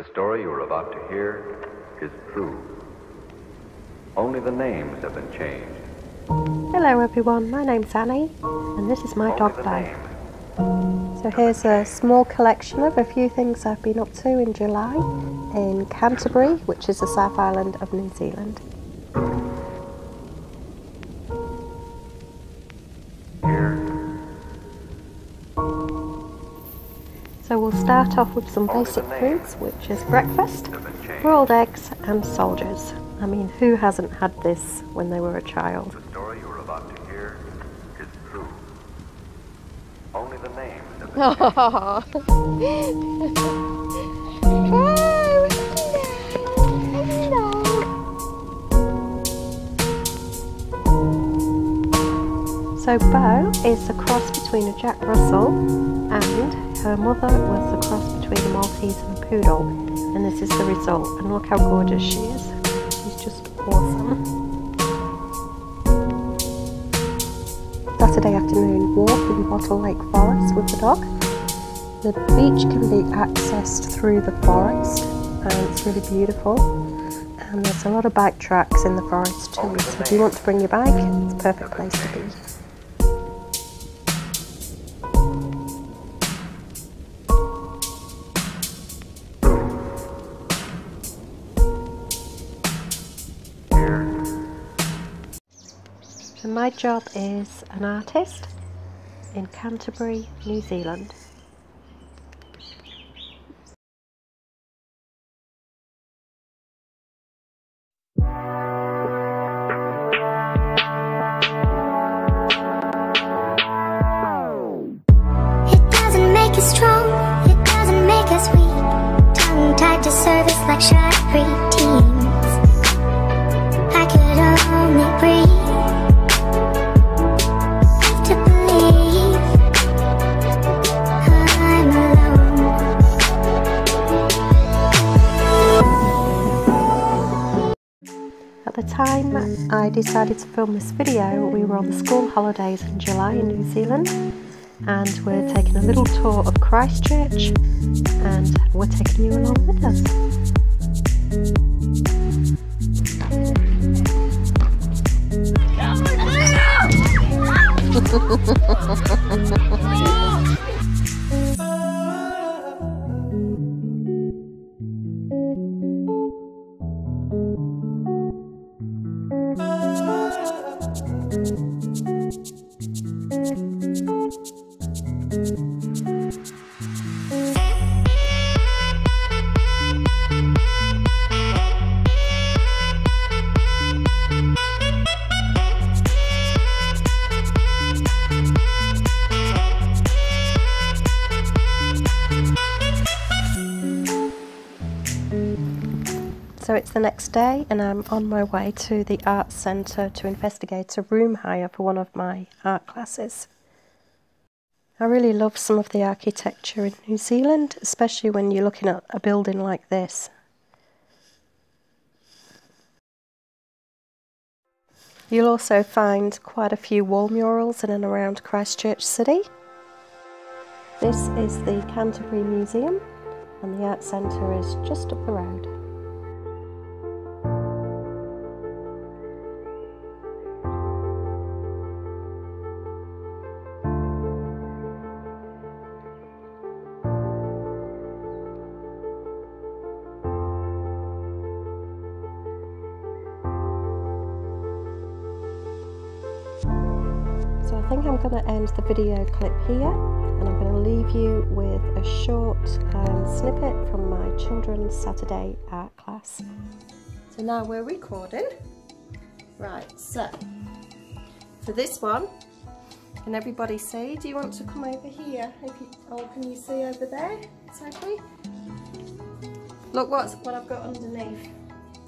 The story you are about to hear is true. Only the names have been changed. Hello everyone, my name's Annie and this is my Only dog bag. So here's a small collection of a few things I've been up to in July in Canterbury, which is the South Island of New Zealand. So we'll start off with some basic foods, which is breakfast, have been changed. boiled eggs and soldiers. I mean, who hasn't had this when they were a child? The story you are about to hear is true. Only the names So Bo is a cross between a Jack Russell and her mother was a cross between a Maltese and a Poodle. And this is the result. And look how gorgeous she is. She's just awesome. Saturday afternoon walk in Bottle Lake Forest with the dog. The beach can be accessed through the forest and it's really beautiful. And there's a lot of bike tracks in the forest too. So if you want to bring your bike, it's a perfect place to be. And my job is an artist in Canterbury, New Zealand. Time I decided to film this video, we were on the school holidays in July in New Zealand and we're taking a little tour of Christchurch and we're taking you along with us. the next day, and I'm on my way to the Arts Centre to investigate a room hire for one of my art classes. I really love some of the architecture in New Zealand, especially when you're looking at a building like this. You'll also find quite a few wall murals in and around Christchurch City. This is the Canterbury Museum, and the Arts Centre is just up the road. Think I'm going to end the video clip here and I'm going to leave you with a short um, snippet from my children's Saturday art class. So now we're recording. Right, so for this one, can everybody see? Do you want to come over here? You, oh, can you see over there, Sophie? Look what's, what I've got underneath.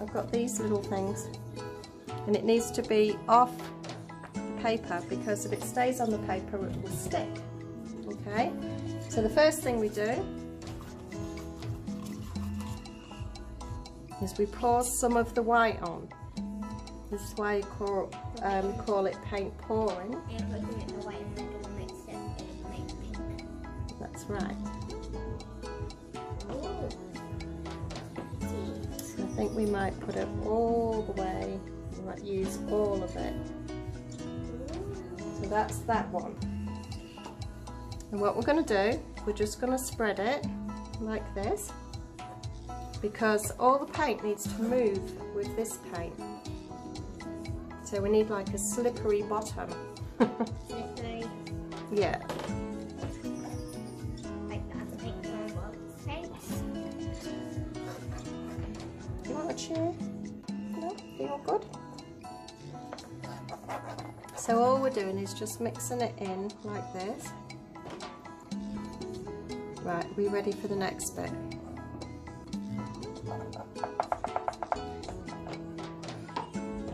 I've got these little things and it needs to be off paper because if it stays on the paper it will stick okay? So the first thing we do is we pour some of the white on. This is why you call, um, call it paint pouring. That's right. So I think we might put it all the way, we might use all of it. That's that one. And what we're going to do, we're just going to spread it like this because all the paint needs to move with this paint. So we need like a slippery bottom. Slippery. yeah. Like that. Pink one was face. You want a chair? No? You all good? So all we're doing is just mixing it in like this. Right, we ready for the next bit?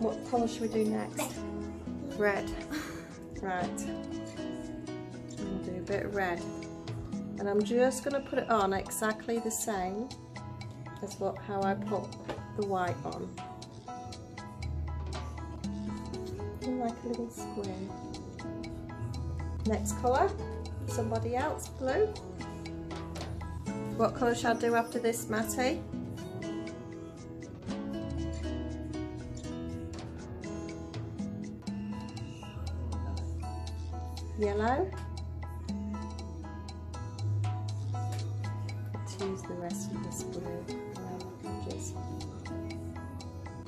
What colour should we do next? Red. Right. We'll do a bit of red. And I'm just going to put it on exactly the same as what how I put the white on. Like a little square. Next colour, somebody else, blue. What colour shall I do after this, Matty? Yellow. Let's use the rest of this blue.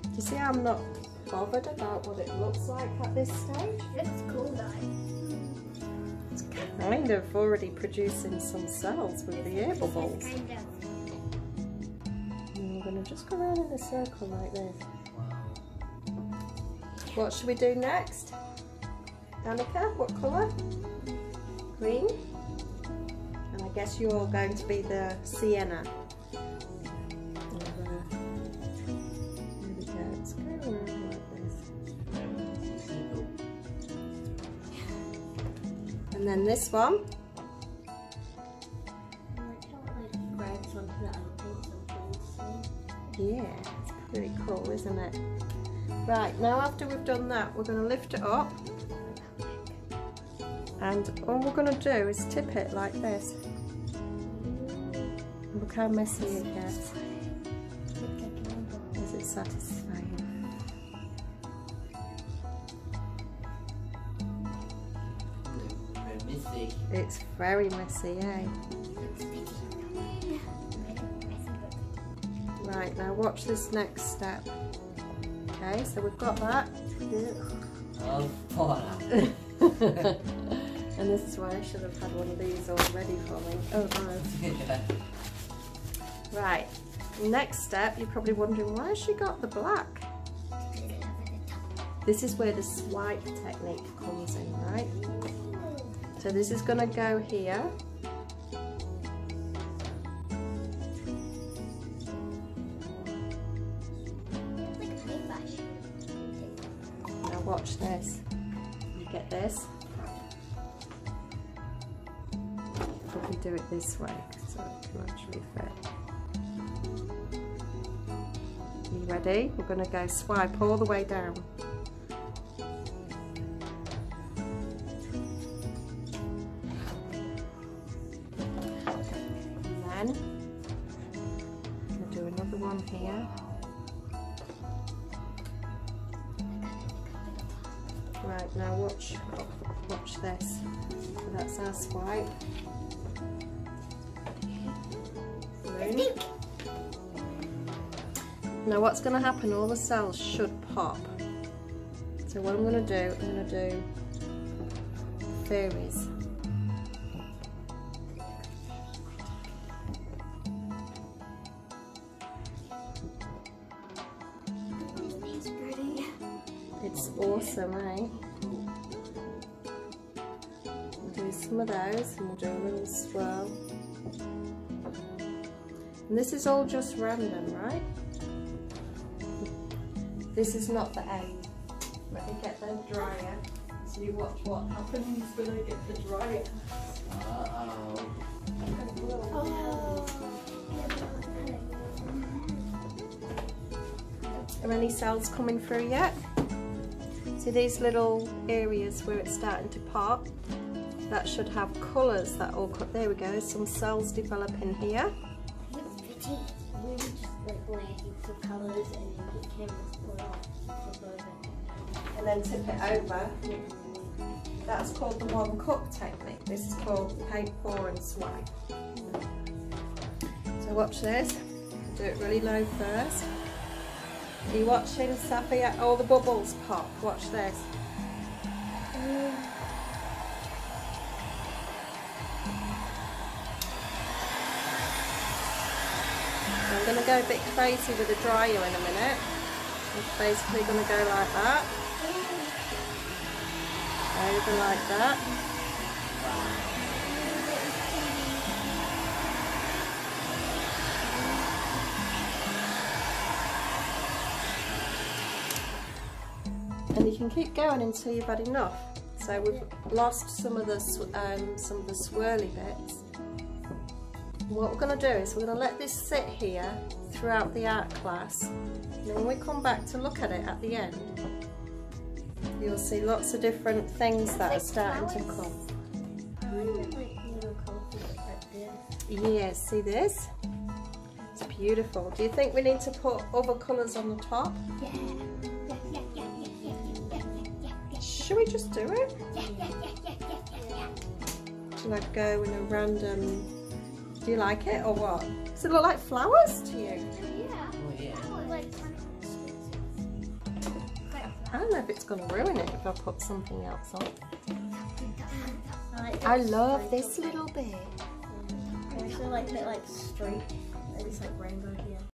Do you see I'm not bothered about what it looks like at this stage? It's cool though. It's kind of already producing some cells with the air bubbles. Kind of. And we're going to just go around in a circle like this. What should we do next? Danica, what colour? Green? And I guess you're going to be the sienna. And then this one. Yeah, it's pretty cool, isn't it? Right, now after we've done that, we're going to lift it up. And all we're going to do is tip it like this. Look how messy it gets. Is it satisfying? It's very messy, eh? Right, now watch this next step. Okay, so we've got that. Oh, Paula. and this is why I should have had one of these all ready for me. Oh no. Right, next step, you're probably wondering why has she got the black? This is where the swipe technique comes in, right? So this is going to go here. Now watch this. You get this. Probably do it this way so it can actually fit. You ready? We're going to go swipe all the way down. Right, now watch, watch this. So that's our swipe. Now what's going to happen, all the cells should pop. So what I'm going to do, I'm going to do fairies. It's awesome, eh? We'll do some of those and we'll do a little swirl. And this is all just random, right? This is not the aim. Let me get the dryer so you watch what happens when I get the dryer. Uh-oh. Are any cells coming through yet? See these little areas where it's starting to pop? That should have colours that all cut. There we go, some cells here. heaps of colours and then tip it over. That's called the one cup technique. This is called paint pour and swipe. So watch this. Do it really low first. Are you watching Safi? All the bubbles pop. Watch this. I'm going to go a bit crazy with the dryer in a minute. It's basically going to go like that. Over like that. And you can keep going until you've had enough. So we've lost some of the um, some of the swirly bits. What we're going to do is we're going to let this sit here throughout the art class. And when we come back to look at it at the end, you'll see lots of different things that are starting to come. like little colourful like this. Yeah, see this? It's beautiful. Do you think we need to put other colours on the top? Yeah, Should we just do it? yeah, yeah, yeah, yeah, yeah, yeah, yeah. Should I go in a random... Do you like it or what? Does it look like flowers to you? Yeah. Oh yeah. I don't know if it's going to ruin it if I put something else on. I like I this love this little bit. I actually like that like streak. It's like rainbow here.